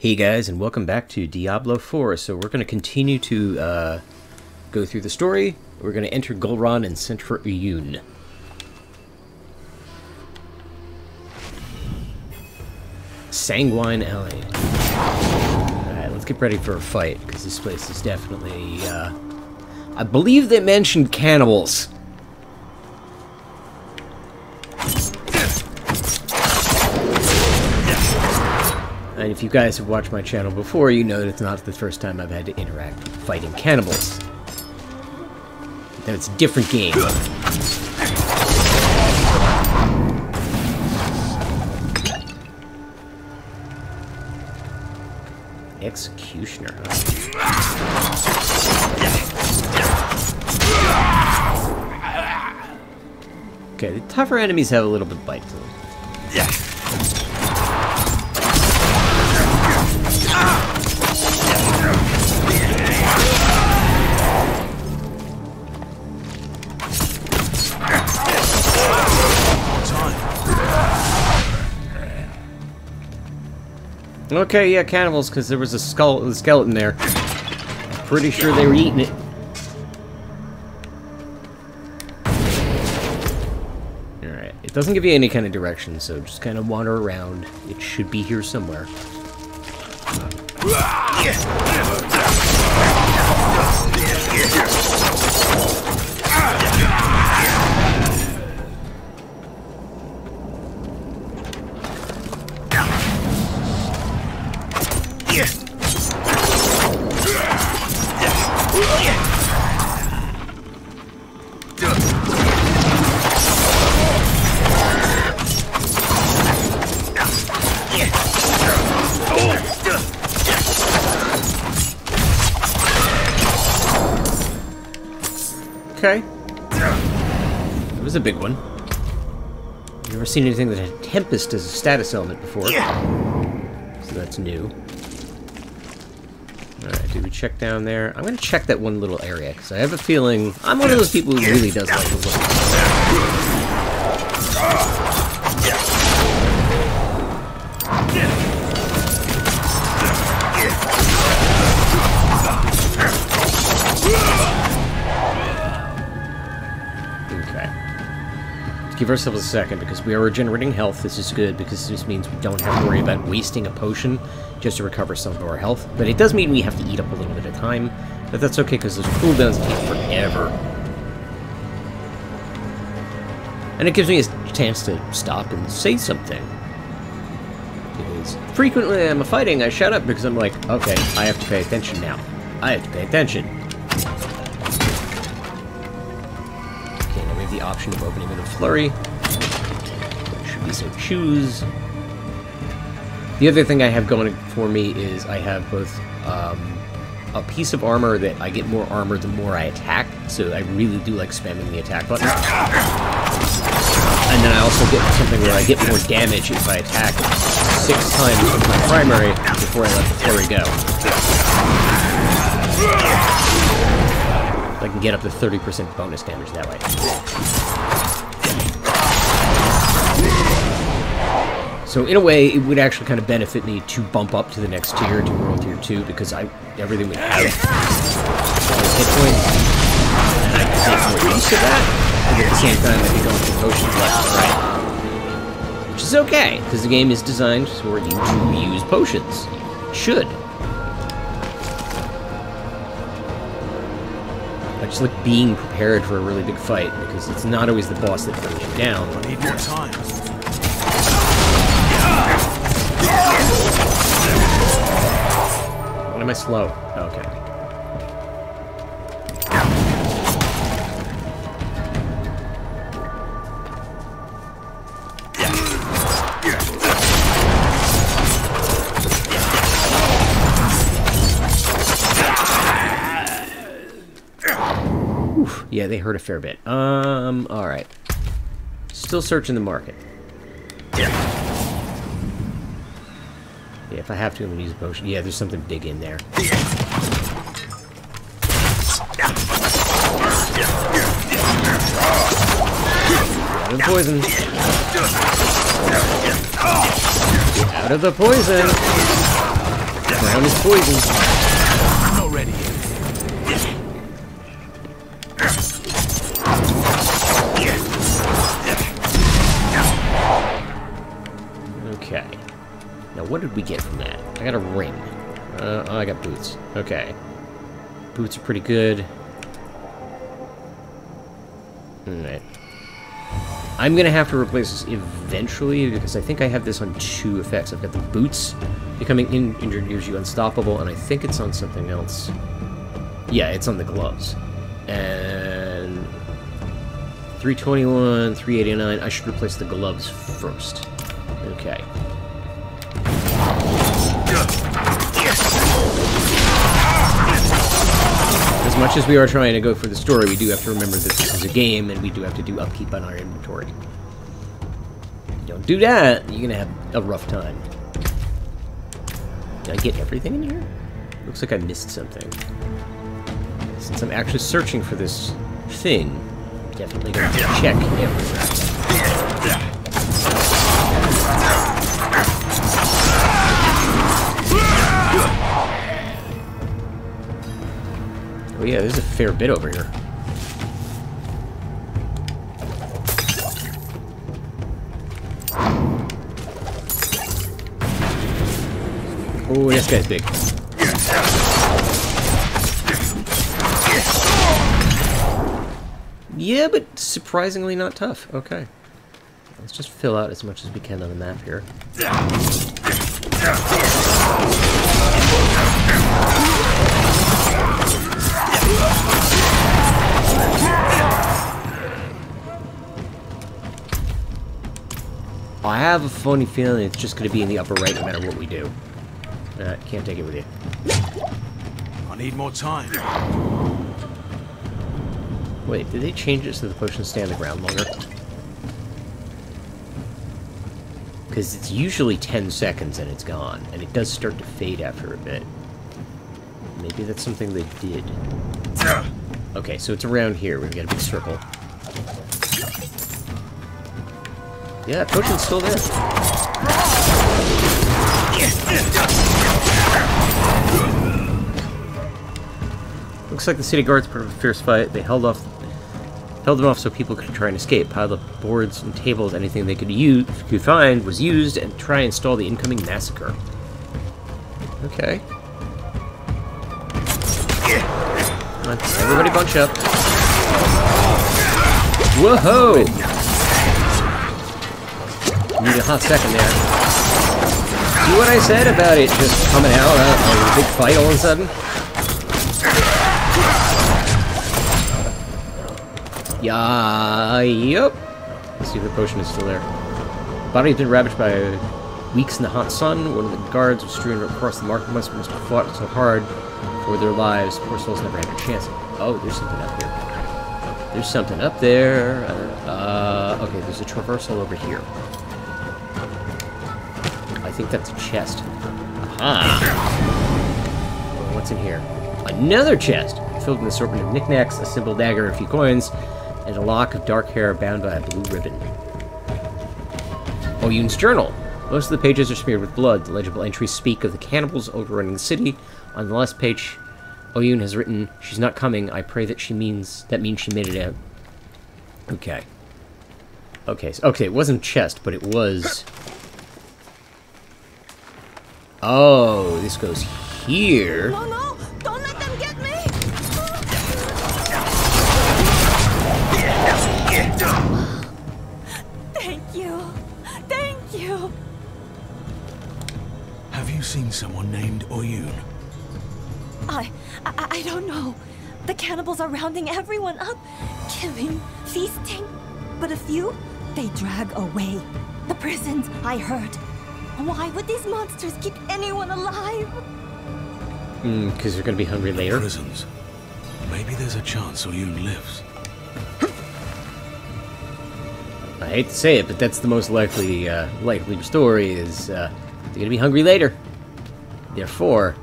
Hey guys, and welcome back to Diablo 4. So we're going to continue to uh, go through the story. We're going to enter Golran and Centra Uyun. Sanguine Alley. Alright, let's get ready for a fight, because this place is definitely... Uh, I believe they mentioned cannibals. And if you guys have watched my channel before, you know that it's not the first time I've had to interact with fighting cannibals. That it's a different game. Executioner, huh? Okay, the tougher enemies have a little bit bite to them. Okay, yeah, cannibals, because there was a skull, a skeleton there. Pretty sure they were eating it. Alright, it doesn't give you any kind of direction, so just kind of wander around. It should be here somewhere. Was a big one. Never seen anything that had Tempest as a status element before. Yeah. So that's new. Alright, do we check down there? I'm going to check that one little area, because I have a feeling... I'm one of those people who really does like the look. Give ourselves a second because we are regenerating health. This is good because this means we don't have to worry about wasting a potion just to recover some of our health. But it does mean we have to eat up a little bit of time. But that's okay because those cooldowns take forever. And it gives me a chance to stop and say something. Because frequently I'm fighting, I shut up because I'm like, okay, I have to pay attention now. I have to pay attention. Option of opening with a flurry. Should be some choose. The other thing I have going for me is I have both um, a piece of armor that I get more armor the more I attack, so I really do like spamming the attack button. And then I also get something where I get more damage if I attack six times with my primary before I let the flurry go. Can get up to 30% bonus damage that way. So in a way, it would actually kind of benefit me to bump up to the next tier, to World Tier 2, because I everything would have hit points, and I can take more use of that, but at the same time, I'd be going potions left and right. Which is okay, because the game is designed for you to use potions. Should. Just like being prepared for a really big fight, because it's not always the boss that brings you down. I need more time. Why am I slow? Okay. Yeah, they hurt a fair bit. Um, alright. Still searching the market. Yeah, Yeah, if I have to, I'm gonna use a potion. Yeah, there's something big in there. Out of the poison. Out of the poison. Ground is poison. What did we get from that? I got a ring. Uh, oh, I got boots. Okay. Boots are pretty good. Alright. I'm gonna have to replace this eventually because I think I have this on two effects. I've got the boots becoming in injured gives you unstoppable, and I think it's on something else. Yeah, it's on the gloves. And 321, 389. I should replace the gloves first. Okay. Much as we are trying to go for the story, we do have to remember that this is a game, and we do have to do upkeep on our inventory. If You don't do that, you're gonna have a rough time. Did I get everything in here? Looks like I missed something. Since I'm actually searching for this thing, definitely to check everywhere. Oh yeah, there's a fair bit over here. Oh, this guy's big. Yeah, but surprisingly not tough. Okay. Let's just fill out as much as we can on the map here. Have a funny feeling it's just going to be in the upper right no matter what we do. Uh, can't take it with you. I need more time. Wait, did they change it so the potions stay on the ground longer? Because it's usually 10 seconds and it's gone, and it does start to fade after a bit. Maybe that's something they did. Okay, so it's around here. We've got a big circle. Yeah, that still there. Looks like the city guards put up a fierce fight. They held off held them off so people could try and escape. Piled up boards and tables, anything they could use could find was used and try and stall the incoming massacre. Okay. On, everybody bunch up. Whoa! Need a hot second there. See what I said about it just coming out uh, a big fight all of a sudden? Yeah, yep. Let's see if the potion is still there. Body has been ravaged by weeks in the hot sun. One of the guards was strewn across the market must must have fought so hard for their lives. Poor souls never had a chance. Oh, there's something up here. There's something up there. Uh, okay, there's a traversal over here. I think that's a chest. Aha! What's in here? Another chest! Filled with an assortment of knickknacks, a simple dagger, a few coins, and a lock of dark hair bound by a blue ribbon. Oh, Oyun's journal. Most of the pages are smeared with blood. The legible entries speak of the cannibals overrunning the city. On the last page, Oyun has written, "She's not coming. I pray that she means that means she made it out." Okay. Okay. So, okay. It wasn't chest, but it was. Oh, this goes here. No, no! Don't let them get me! Thank you. Thank you. Have you seen someone named Oyun? I, I I don't know. The cannibals are rounding everyone up, killing, feasting. But a few, they drag away. The prisons, I heard. Why would these monsters keep anyone alive? Because you're going to be hungry later. Prisons. Maybe there's a chance Oyun lives. I hate to say it, but that's the most likely uh, likely story. Is uh, they're going to be hungry later. Therefore,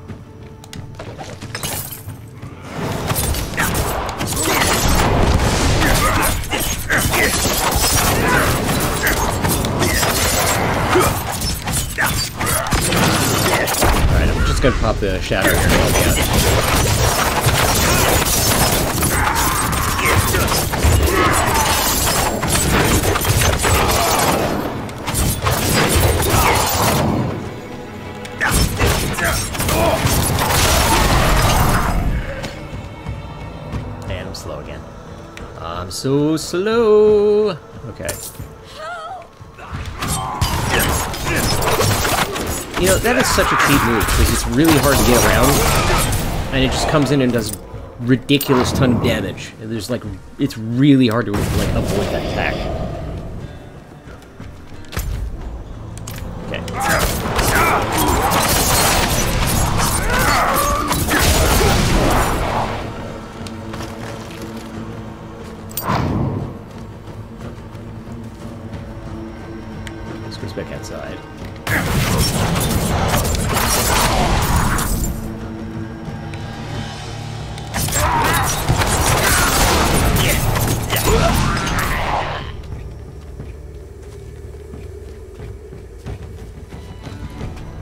Pop the shadow. And I'm slow again. I'm so slow. Okay. You know, that is such a cheap move, because it's really hard to get around, and it just comes in and does ridiculous ton of damage. There's like, it's really hard to like avoid that attack. This goes back outside.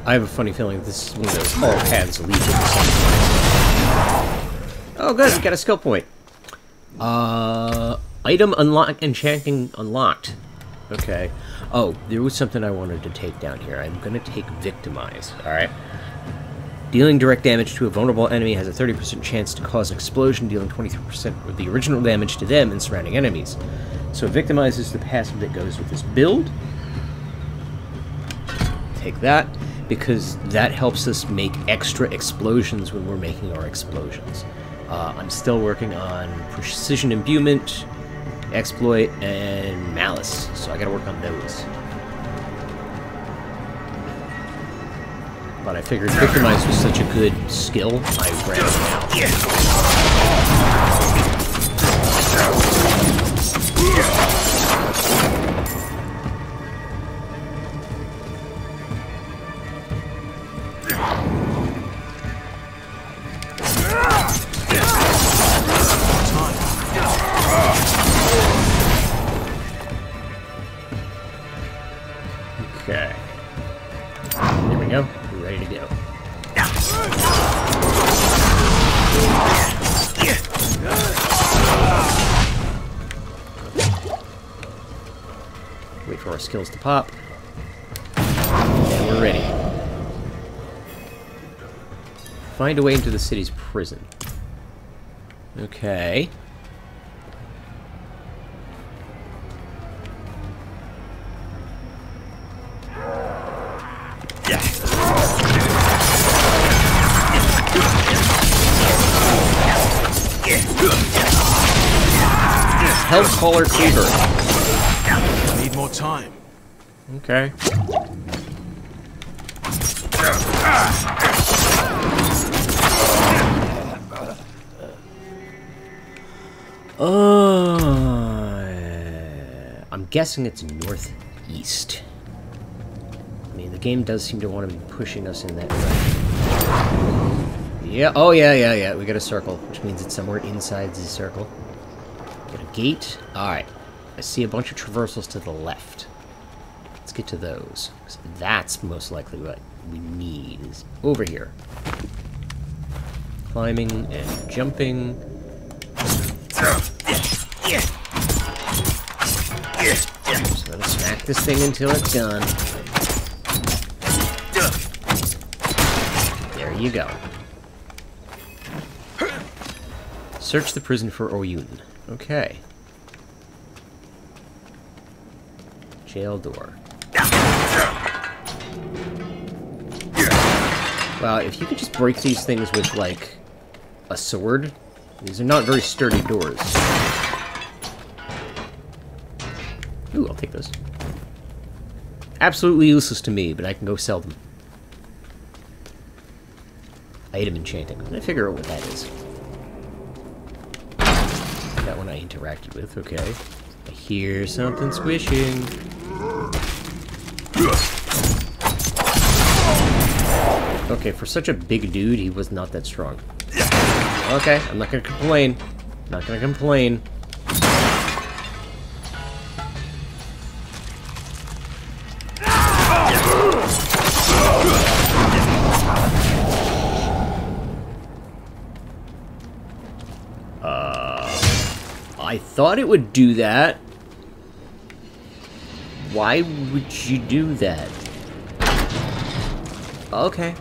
I have a funny feeling this is one of those all paths lead to. Oh, good, we got a skill point. Uh, item unlock, enchanting unlocked. Okay. Oh, there was something I wanted to take down here. I'm gonna take victimize. All right. Dealing direct damage to a vulnerable enemy has a 30% chance to cause explosion, dealing 23% of the original damage to them and surrounding enemies. So victimize is the passive that goes with this build. Take that because that helps us make extra explosions when we're making our explosions. Uh, I'm still working on precision imbuement, exploit, and malice, so I gotta work on those. But I figured victimize was such a good skill, I it now. Wait for our skills to pop. And we're ready. Find a way into the city's prison. Okay. Hellcaller Cleaver. Okay. Uh, I'm guessing it's northeast. I mean, the game does seem to want to be pushing us in that direction. Yeah, oh yeah, yeah, yeah. We got a circle, which means it's somewhere inside the circle. Got a gate. Alright. I see a bunch of traversals to the left. Get to those. 'cause that's most likely what we need is over here. Climbing and jumping. Just gonna smack this thing until it's done. There you go. Search the prison for Oyun. Okay. Jail door. Wow, if you could just break these things with, like, a sword. These are not very sturdy doors. Ooh, I'll take those. Absolutely useless to me, but I can go sell them. Item enchanting. I'm gonna figure out what that is. That one I interacted with, okay. I hear something squishing. Okay, for such a big dude, he was not that strong. Okay, I'm not gonna complain. Not gonna complain. Uh, I thought it would do that. Why would you do that? Okay.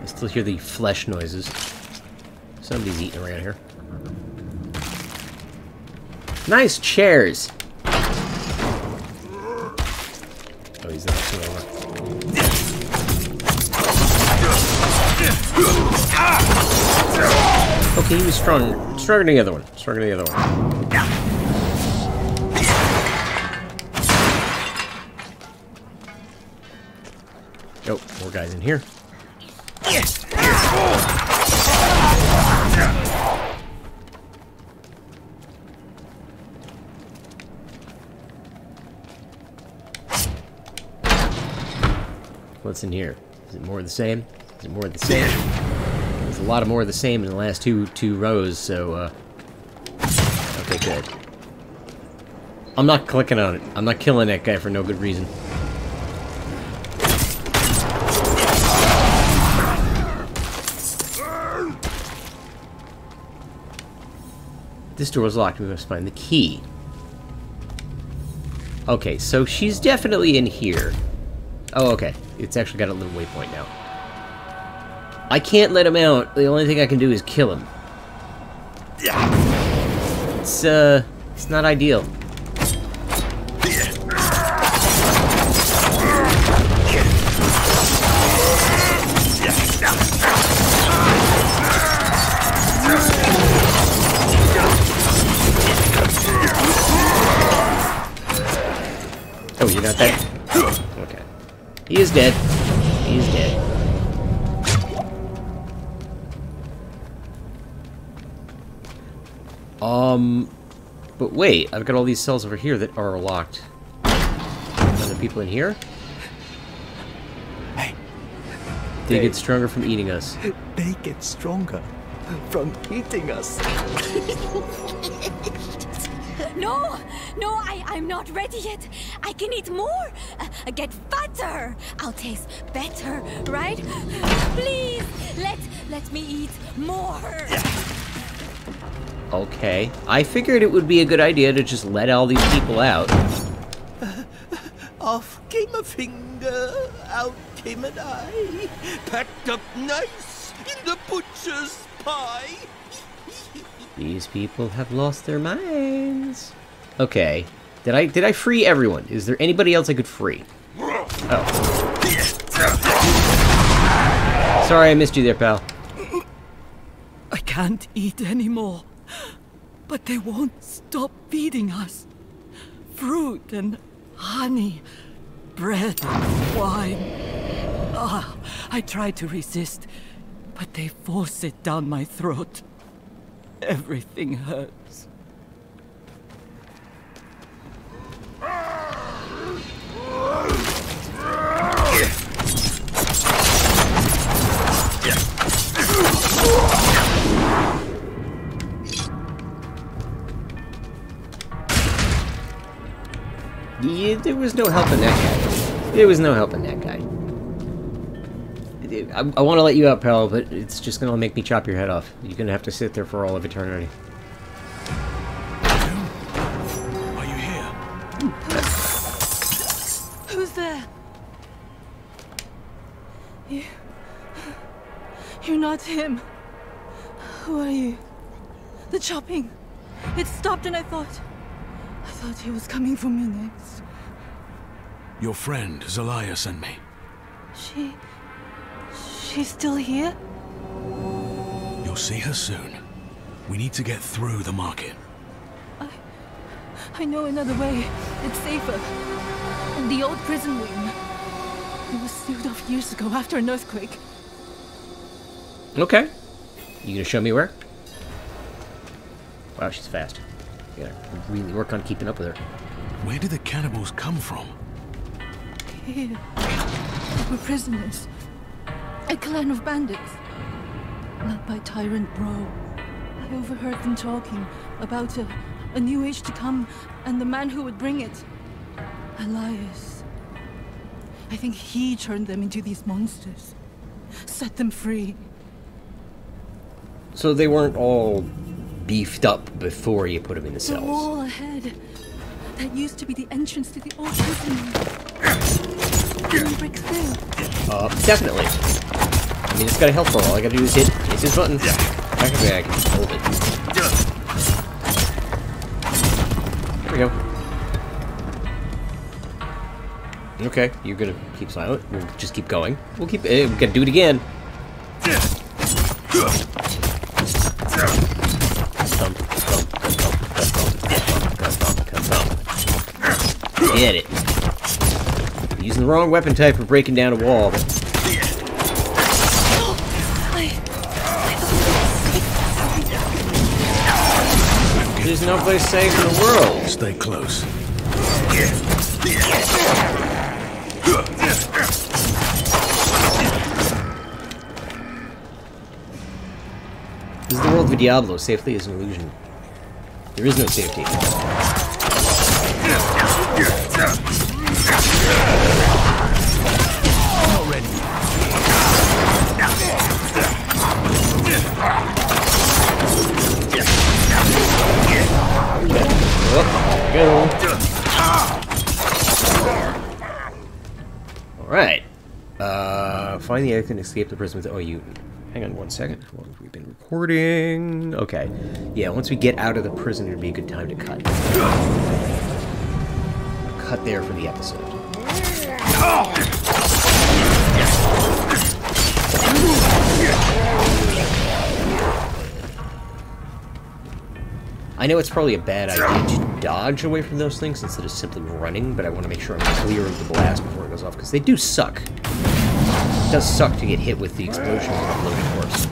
I still hear the flesh noises. Somebody's eating around here. Nice chairs! Oh, he's not too over. Okay, he was strong. Stronger than the other one. Stronger than the other one. Oh, more guys in here. What's in here? Is it more of the same? Is it more of the same? There's a lot of more of the same in the last two two rows, so uh Okay, good. I'm not clicking on it. I'm not killing that guy for no good reason. This door is locked. We must find the key. Okay, so she's definitely in here. Oh, okay. It's actually got a little waypoint now. I can't let him out. The only thing I can do is kill him. It's, uh, it's not ideal. Oh, you're not dead? He is dead. He is dead. Um, but wait, I've got all these cells over here that are locked. Are there people in here? Hey. They Hey. get stronger from eating us. They get stronger from eating us. No, no, I, I'm not ready yet. I can eat more. Uh, uh, get fatter. I'll taste better, right? Please, let let me eat more. Okay. I figured it would be a good idea to just let all these people out. Off came a finger, out came an eye, packed up nice in the butcher's pie. These people have lost their minds. Okay. Did I did I free everyone? Is there anybody else I could free? Oh. Sorry I missed you there, pal. I can't eat anymore. But they won't stop feeding us. Fruit and honey, bread and wine. Ah, I try to resist, but they force it down my throat. Everything hurts. Yeah, there was no help in that guy. There was no help in that guy. I, I want to let you out, pal, but it's just going to make me chop your head off. You're going to have to sit there for all of eternity. Are you here? Who's there? You. You're not him. Who are you? The chopping. It stopped and I thought. I thought he was coming for me next. Your friend, Zelaya, sent me. She. She's still here? You'll see her soon. We need to get through the market. I I know another way. It's safer. The old prison wing. It was sealed off years ago after an earthquake. Okay. You gonna show me where? Wow, she's fast. You gotta really work on keeping up with her. Where did the cannibals come from? Here. They were prisoners. A clan of bandits. Led by Tyrant Bro. I overheard them talking about a, a new age to come and the man who would bring it. Elias. I think he turned them into these monsters. Set them free. So they weren't all beefed up before you put them in the cells. The wall ahead. That used to be the entrance to the old prison. Can we break through? Uh, definitely. I mean, it's got a health bar. All I gotta do is hit, hit this button. Yeah. Back and back. Hold it. There we go. Okay, you're gonna keep silent. We'll just keep going. We'll keep. Uh, we gotta do it again. Get it. Using the wrong weapon type for breaking down a wall. But there's no place safe in the world. Stay close. This is the world of Diablo. Safety is an illusion. There is no safety. Oh, go. Alright. Uh, find the exit and escape the prison with... Oh, you... Hang on one second. Have we been recording? Okay. Yeah, once we get out of the prison, it'd be a good time to cut. Cut there for the episode. I know it's probably a bad idea to dodge away from those things instead of simply running, but I want to make sure I'm clear of the blast before it goes off, because they do suck. It does suck to get hit with the explosion of the loading course.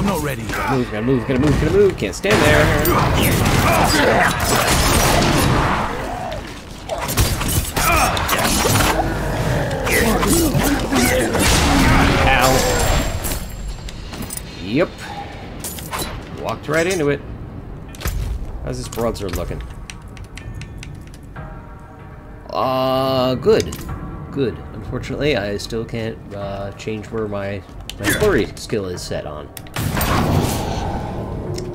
I'm not ready yet. Move, gotta move, gotta move, gotta move. Can't stand there. Ow. Yep. Walked right into it. How's this broadsword looking? Uh, good. Good. Unfortunately, I still can't uh, change where my, my flurry skill is set on.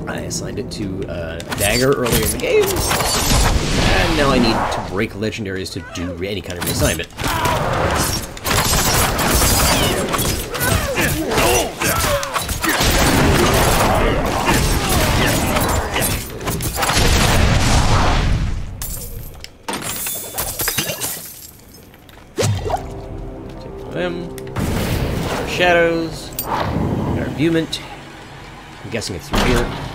I assigned it to uh, dagger earlier in the game, and now I need to break legendaries to do any kind of reassignment. Them. Our shadows. Our viewment. I'm guessing it's through here.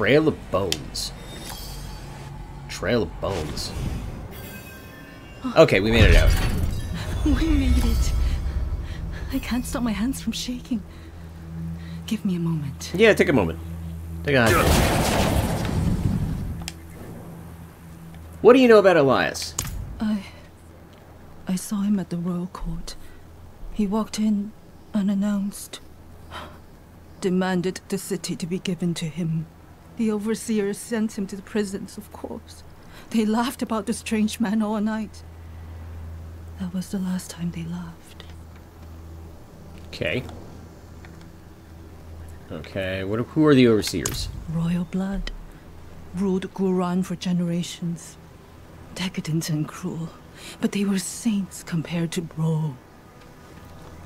Trail of Bones. Trail of Bones. Okay, we made it out. We made it. I can't stop my hands from shaking. Give me a moment. Yeah, take a moment. Take a What do you know about Elias? I. I saw him at the royal court. He walked in unannounced, demanded the city to be given to him. The overseers sent him to the prisons, of course. They laughed about the strange man all night. That was the last time they laughed. Okay. Okay, what, who are the overseers? Royal blood ruled Guran for generations. Decadent and cruel, but they were saints compared to Bro.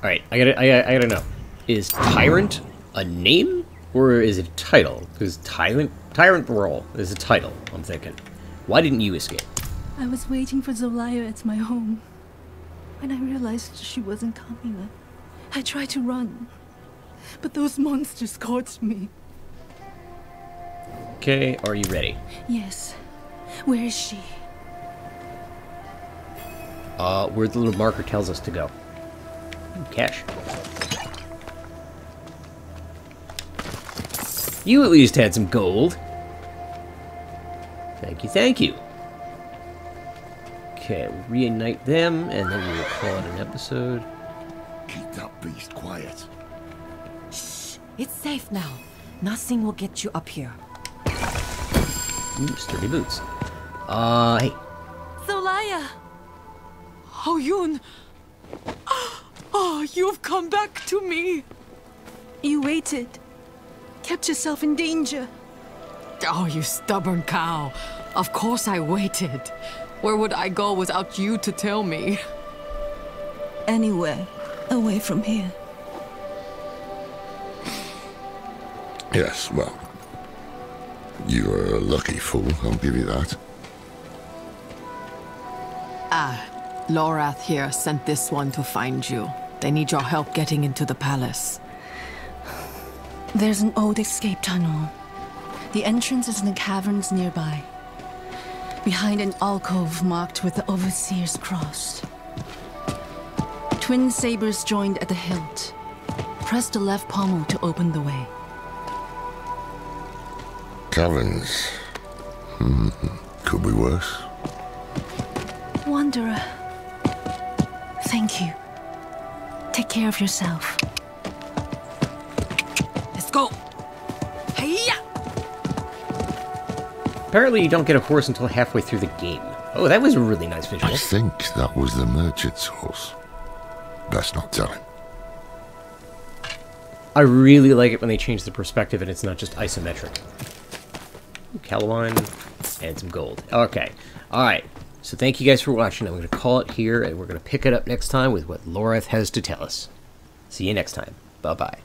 Alright, I gotta, I, gotta- I gotta know. Is Tyrant a name? Or is it a title? Because Tyrant, Tyrant Roll is a title, I'm thinking. Why didn't you escape? I was waiting for Zelaya at my home. When I realized she wasn't coming, I, I tried to run. But those monsters caught me. Okay, are you ready? Yes. Where is she? Uh, where the little marker tells us to go. Ooh, cash. You at least had some gold. Thank you, thank you. Okay, we'll reunite them, and then we will call it an episode. Keep that beast quiet. Shh, It's safe now. Nothing will get you up here. Ooh, sturdy boots. Uh, hey, Solaya! Oh, Yun! Oh, you've come back to me! You waited. Kept yourself in danger. Oh, you stubborn cow. Of course I waited. Where would I go without you to tell me? Anywhere away from here. Yes, well. You're a lucky fool, I'll give you that. Ah, Lorath here sent this one to find you. They need your help getting into the palace. There's an old escape tunnel. The entrance is in the caverns nearby. Behind an alcove marked with the Overseer's cross. Twin sabers joined at the hilt. Press the left pommel to open the way. Caverns. Hmm, could be worse. Wanderer. Thank you. Take care of yourself. Let's go! Hey-ya! apparently you don't get a horse until halfway through the game. Oh, that was a really nice visual. I think that was the merchant's horse. Best not tell him. I really like it when they change the perspective and it's not just isometric. Ooh, and some gold. Okay. Alright. So thank you guys for watching. I'm going to call it here and we're going to pick it up next time with what Lorath has to tell us. See you next time. Bye-bye.